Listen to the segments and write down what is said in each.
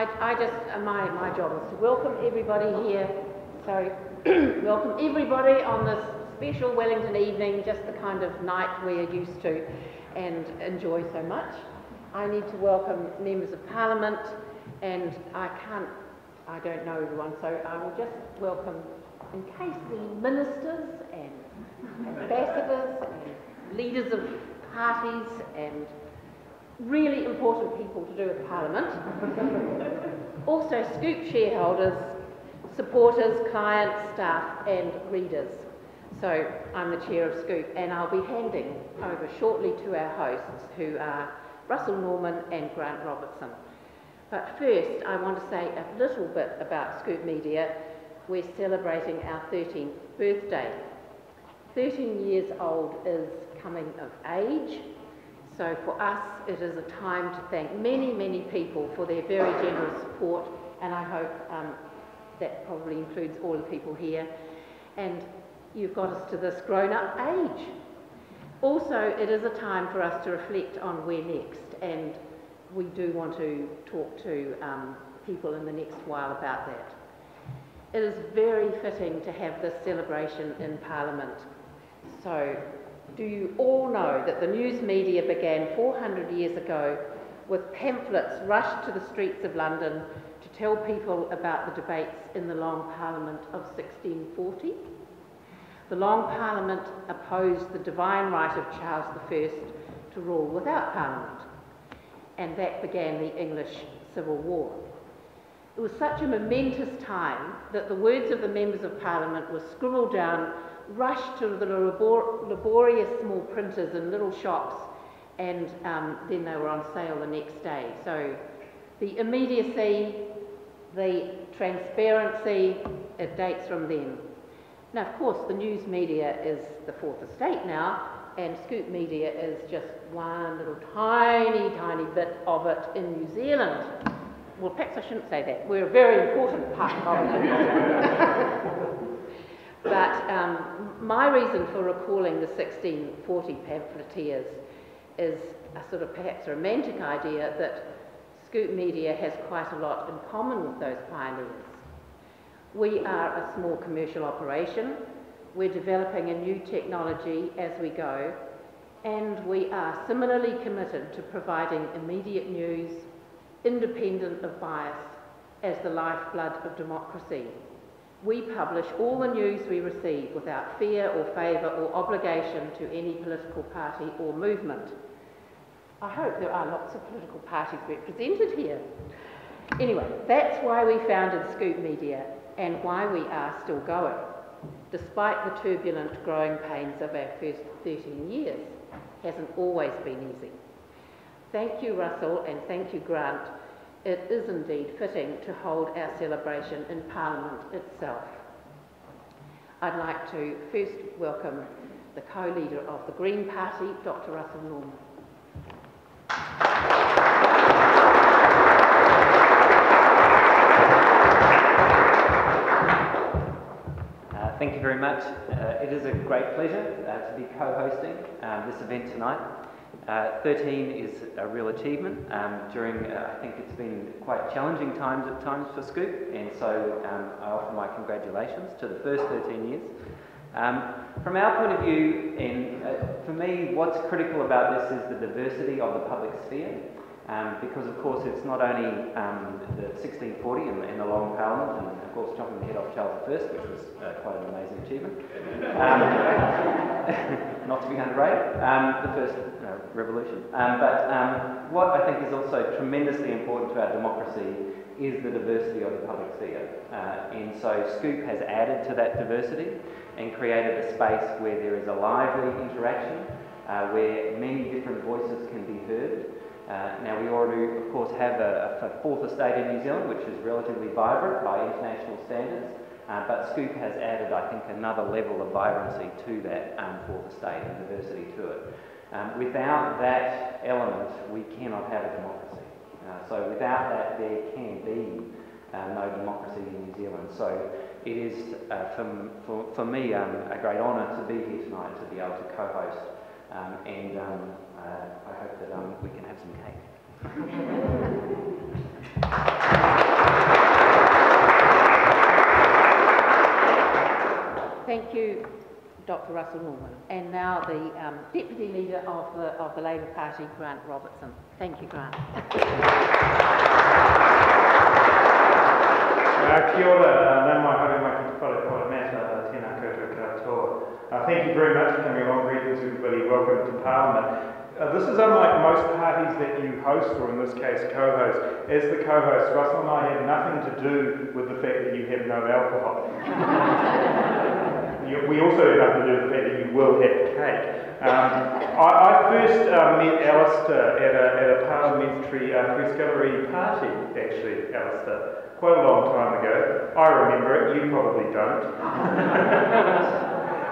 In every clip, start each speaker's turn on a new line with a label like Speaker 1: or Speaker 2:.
Speaker 1: I, I just, uh, my, my job is to welcome everybody here. So, welcome everybody on this special Wellington evening, just the kind of night we're used to and enjoy so much. I need to welcome members of parliament and I can't, I don't know everyone, so I will just welcome, in case the ministers and ambassadors and leaders of parties and really important people to do with Parliament. also, Scoop shareholders, supporters, clients, staff, and readers. So, I'm the chair of Scoop, and I'll be handing over shortly to our hosts, who are Russel Norman and Grant Robertson. But first, I want to say a little bit about Scoop Media. We're celebrating our 13th birthday. 13 years old is coming of age, so for us, it is a time to thank many, many people for their very generous support, and I hope um, that probably includes all the people here. And you've got us to this grown-up age. Also, it is a time for us to reflect on where next, and we do want to talk to um, people in the next while about that. It is very fitting to have this celebration in Parliament. So do you all know that the news media began 400 years ago with pamphlets rushed to the streets of London to tell people about the debates in the Long Parliament of 1640? The Long Parliament opposed the divine right of Charles I to rule without Parliament, and that began the English Civil War. It was such a momentous time that the words of the members of Parliament were scribbled down rushed to the labor laborious small printers in little shops and um, then they were on sale the next day. So the immediacy, the transparency, it dates from then. Now, of course, the news media is the fourth estate now, and Scoop Media is just one little tiny, tiny bit of it in New Zealand. Well, perhaps I shouldn't say that. We're a very important part of it. But um, my reason for recalling the 1640 pamphleteers is a sort of perhaps romantic idea that Scoop Media has quite a lot in common with those pioneers. We are a small commercial operation, we're developing a new technology as we go, and we are similarly committed to providing immediate news, independent of bias, as the lifeblood of democracy. We publish all the news we receive without fear or favour or obligation to any political party or movement. I hope there are lots of political parties represented here. Anyway, that's why we founded Scoop Media and why we are still going, despite the turbulent growing pains of our first 13 years. Hasn't always been easy. Thank you, Russel, and thank you, Grant, it is indeed fitting to hold our celebration in Parliament itself. I'd like to first welcome the co-leader of the Green Party, Dr Russel Norman.
Speaker 2: Uh, thank you very much. Uh, it is a great pleasure uh, to be co-hosting um, this event tonight. Uh, 13 is a real achievement. Um, during, uh, I think it's been quite challenging times at times for Scoop, and so um, I offer my congratulations to the first 13 years. Um, from our point of view, and uh, for me, what's critical about this is the diversity of the public sphere. Um, because of course it's not only um, the 1640 and, and, the Long Parliament, and of course chopping the head off Charles I, which was uh, quite an amazing achievement, um, not to be underrated, um, the first uh, revolution. Um, but um, what I think is also tremendously important to our democracy is the diversity of the public sphere. Uh, and so Scoop has added to that diversity and created a space where there is a lively interaction, uh, where many different voices can be heard. Uh, now, we already, of course, have a, a, fourth estate in New Zealand, which is relatively vibrant by international standards, uh, but Scoop has added, I think, another level of vibrancy to that um, the state and diversity to it. Um, without that element, we cannot have a democracy. Uh, so without that, there can be uh, no democracy in New Zealand. So it is, uh, for, for, for me, um, a great honour to be here tonight, to be able to co-host um, and um, uh, I hope that um, we can have some cake.
Speaker 1: thank you, Dr Russel Norman. And now the um, Deputy Leader of the, of the Labour Party, Grant Robertson. Thank you, Grant.
Speaker 3: Uh, kia ora, uh, nau mai haere mai ki te whare kora mata, uh, tēnā koutou katoa. Uh, thank you very much for coming along. Greetings everybody. Welcome to Parliament. Uh, this is unlike most parties that you host, or in this case co-host. As the co-host, Russel and I have nothing to do with the fact that you have no alcohol. we also have to do the fact that you will have cake. Um, I, I, first uh, met Alastair at a, at a parliamentary uh, press gallery party, actually, Alastair, quite a long time ago. I remember it, you probably don't.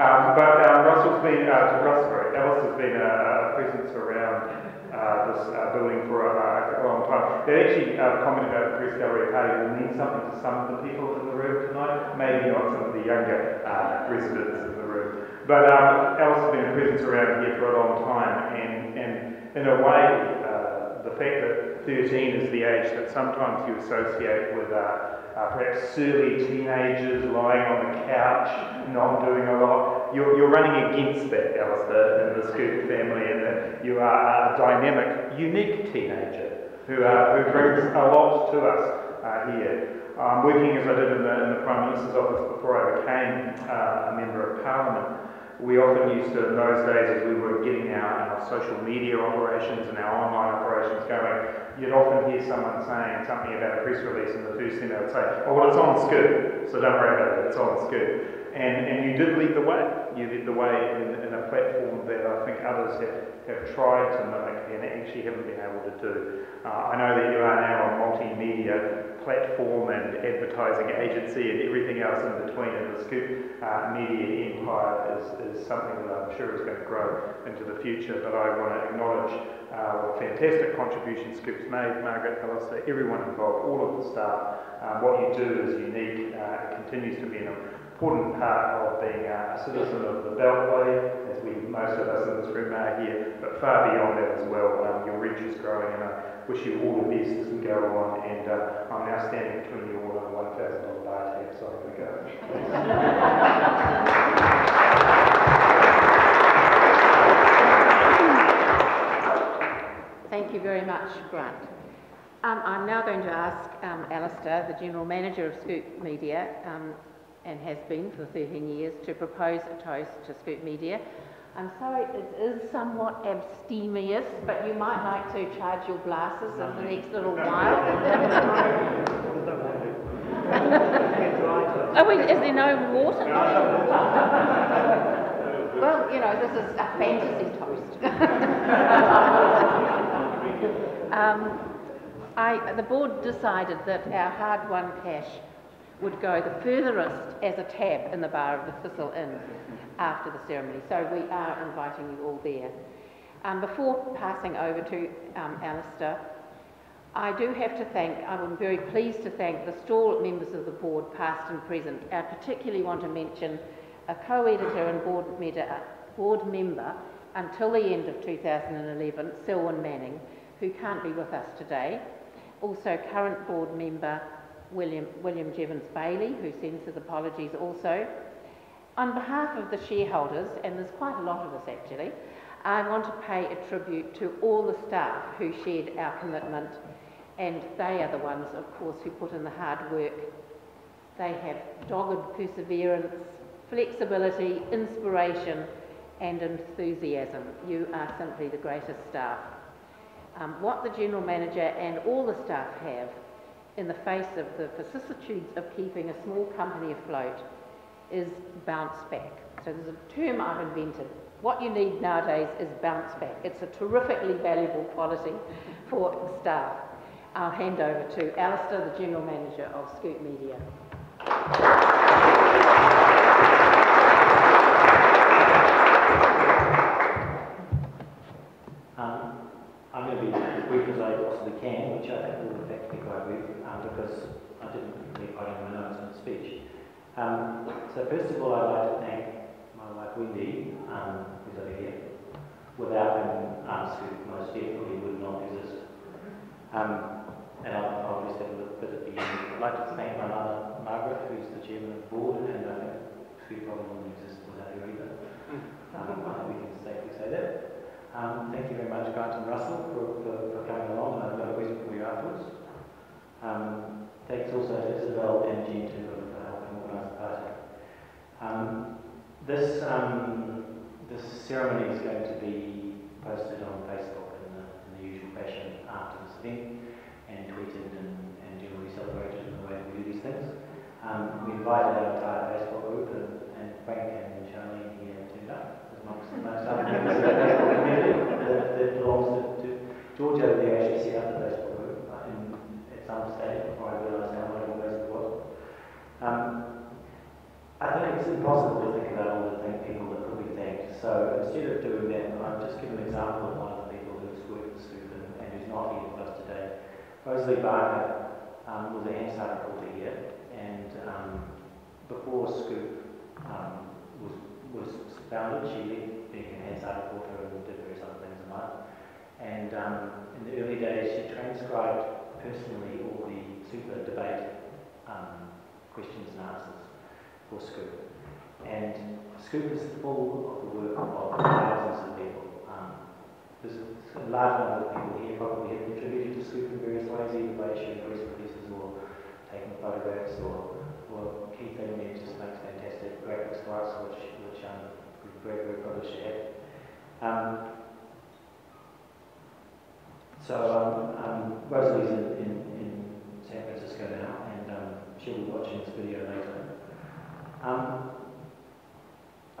Speaker 3: um, but um, Russel's been, uh, Russel, Alastair's been a, a presence around uh, this uh, building for a, a, long time. They actually uh, commented about the press gallery party will mean something to some of the people in the room tonight, maybe not some of the younger uh, residents in the room. But um, Alice has been a presence around here for a long time, and, and in a way, uh, the fact that 13 is the age that sometimes you associate with uh, uh, perhaps surly teenagers lying on the couch, not doing a lot. You're, you're running against that, Alastair, in the Scoop family, and that you are a dynamic, unique teenager who, uh, who brings a lot to us uh, here. Um, working as I did in the, in the Prime Minister's office before I became uh, a Member of Parliament, we often used to, in those days, as we were getting our, our social media operations and our online operations going, you'd often hear someone saying something about a press release, and the first thing they would say, oh, well, it's on Scoop, so don't worry about it, it's on Scoop. And, and you did lead the way. You led the way in, in a platform that I think others have, have tried to mimic and actually haven't been able to do. Uh, I know that you are now a multimedia platform and advertising agency and everything else in between, and the Scoop uh, media empire is, is something that I'm sure is going to grow into the future. But I want to acknowledge uh, fantastic contribution Scoop's made, Margaret Alastair, everyone involved, all of the staff. Uh, what you do is unique, uh, it continues to be an important part of being a citizen of the Beltway, as we most of us in this room are here, but far beyond that as well. Um, your reach is growing, and I wish you all the best as we go on. And uh, I'm now standing between you all and a $1,000 bar tab, so I'm going to go.
Speaker 1: Thank you very much, Grant. Um, I'm now going to ask um, Alastair, the General Manager of Scoop Media, um, and has been for 13 years, to propose a toast to Scoop Media. I'm sorry, it is somewhat abstemious, but you might like to charge your glasses in the next little while. oh, wait, is there no water? well, you know, this is a fantasy toast. um, I, the board decided that our hard-won cash would go the furthest as a tab in the bar of the Thistle Inn after the ceremony. So we are inviting you all there. Um, before passing over to um, Alastair, I do have to thank, I'm very pleased to thank the stalwart members of the board, past and present. I particularly want to mention a co-editor and board, board member until the end of 2011, Selwyn Manning, who can't be with us today. Also current board member William, William Jevons Bailey, who sends his apologies also. On behalf of the shareholders, and there's quite a lot of us actually, I want to pay a tribute to all the staff who shared our commitment, and they are the ones, of course, who put in the hard work. They have dogged perseverance, flexibility, inspiration, and enthusiasm. You are simply the greatest staff. Um, what the General Manager and all the staff have in the face of the vicissitudes of keeping a small company afloat is bounce back. So there's a term I've invented. What you need nowadays is bounce back. It's a terrifically valuable quality for staff. I'll hand over to Alastair, the General Manager of Scoop Media.
Speaker 4: So first of all, I'd like to thank my wife Wendy, um, who's over here. Without whom i who most definitely would not exist. Um, and I'll probably say a little bit at the end. I'd like to thank my mother, Margaret, who's the chairman of the board, and I think she probably wouldn't exist without her either. Um, I think we can safely say that. Um, thank you very much, Grant and Russel, for, for, for coming along, and I've got a question for you afterwards. Um, thanks also to Isabel and Jean um, this, um, this ceremony is going to be posted on Facebook in the, in the usual fashion after this event and tweeted and, and generally celebrated in the way we do these things. Um, we invited our entire Facebook group and, and Frank and Charlene here turned up, amongst the most other members of the Facebook community that, that belongs to, to George over there actually set up the Facebook group uh, in, at some stage before I realised how wonderful Facebook was. Um, I think it's impossible to think about all the thing, people that could be instead of doing that, I'll just give an example of one of the people who's worked with Scoop and, who's not here with us today. Rosalea Barker um, was a Hansard reporter here, and um, before Scoop um, was, was founded, she left being a Hansard reporter and did various other things in life. And um, in the early days, she transcribed personally all the super debate um, questions and answers for Scoop. And Scoop is the full of the work of thousands of people. Um, there's a large number of people here probably have contributed to Scoop in various ways, either by issuing press releases or taking photographs or, or Keith Inman just makes fantastic graphics for us, which, which um, we're very, very privileged to have. Um, so um, um, Rosalea's in, in, in San Francisco now, and um, she'll be watching this video later.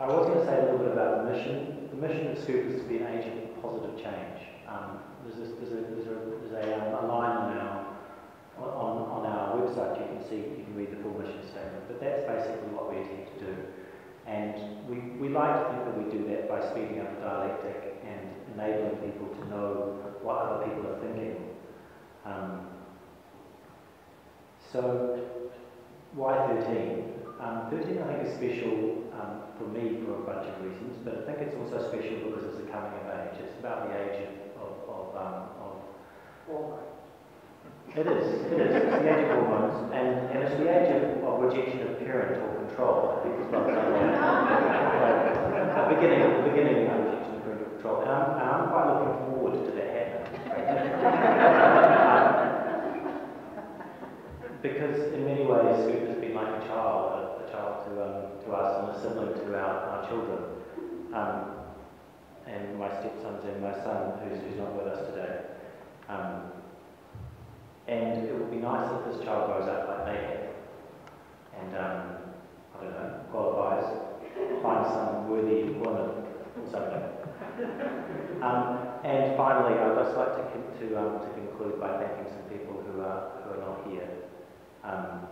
Speaker 4: I was going to say a little bit about the mission. The mission of Scoop is to be an agent of positive change. Um, there's, this, there's, a, there's, a, there's a, um, a line on our, on, on our website you can see, you can read the full mission statement, but that's basically what we intend to do. And we, we like to think that we do that by speeding up the dialectic and enabling people to know what other people are thinking. Um, so, why 13? Um, 13 I think is special um, for me for a bunch of reasons, but I think it's also special because it's a coming of age. It's about the age of, of, um, of it is, it is. It's the age of hormones, and, and it's the age of, of rejection of parent or control, I think what I'm The beginning, beginning of rejection of parent or control. And I'm, and I'm quite looking forward to that happening. because in many ways, Scoop has been like a child, to, um, to us and a sibling to our, our children. Um, and my stepsons and my son, who's, who's not with us today. Um, and it would be nice if this child grows up like they have. And, um, I don't know, qualifies, finds some worthy employment or something. Um, and finally, I'd just like to, to, um, to conclude by thanking some people who are, who are not here um,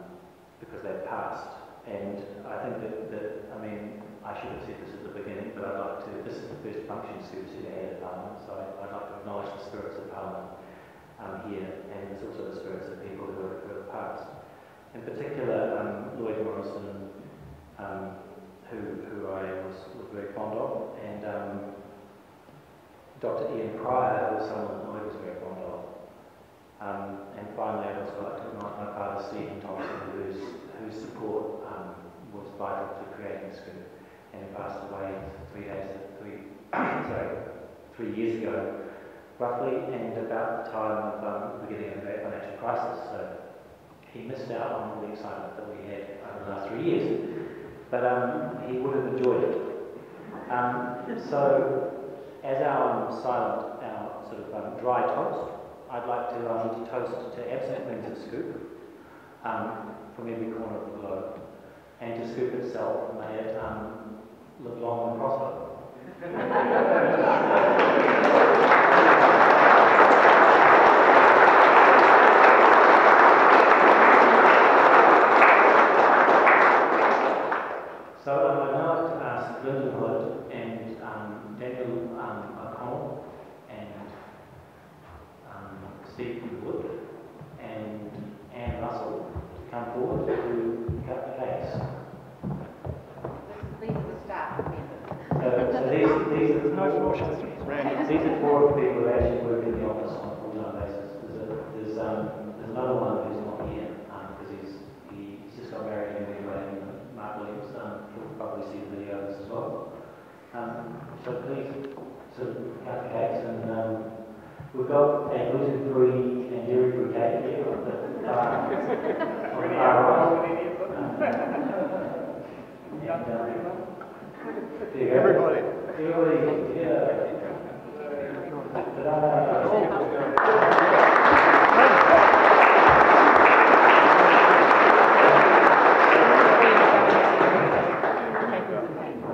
Speaker 4: because they've passed. And I think that, that, I mean, I should have said this at the beginning, but I'd like to, this is the first function said ahead of Parliament, so I, would like to acknowledge the spirits of Parliament um, here, and it's also the spirits of people who, have passed. In particular, um, Lloyd Morrison, um, who, who I was, was very fond of, and um, Dr. Ian Pryor, who was someone I was very fond of. Um, and finally, I'd also like to acknowledge my father, Stephen Thompson, whose, whose support um, was vital to creating this group, and passed away three days, three, sorry, three years ago, roughly, and about the time of um, the beginning of the financial crisis. So he missed out on all the excitement that we had over the last three years, but um, he would have enjoyed it. Um, so, as our silent, our sort of um, dry toast, I'd like to, um, to toast to absolute wings of Scoop um, from every corner of the globe, and to Scoop itself, may it um, live long and prosper. So I'd now like to ask Lyndon Hood and Daniel um, O'Connell and um, Stephen Wood and Anne Russell to come forward to cut the cakes.
Speaker 1: These are the staff members.
Speaker 4: So, so these, these are no motions. These are four of the people who actually work in the office on a full-time basis. There's, a, there's, um, there's another one who's not here because he's, he's just got married and we're waiting. Mark Williams, um, he'll probably see the video of this as well. Um, So please sort of cut the cakes and um, we've got a gluten-free and dairy-free cake here
Speaker 5: Everybody.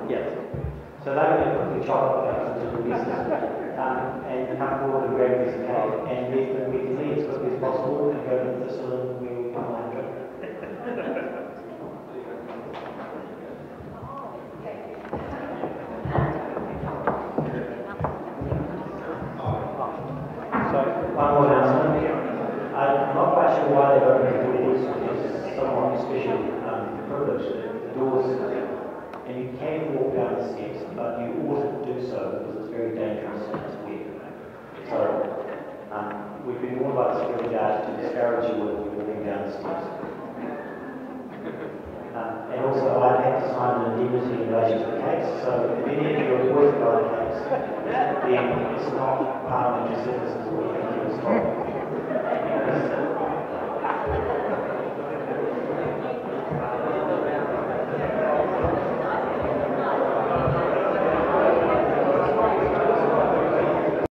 Speaker 4: Yes. So and come forward and grab this and then we can as quickly as possible and go to the saloon we've been warned by the security guards to discourage you when you're walking down the steps. And also, I had to sign an indemnity in relation to the case. So, if any of you are worried by the case, then it's not part of or anything.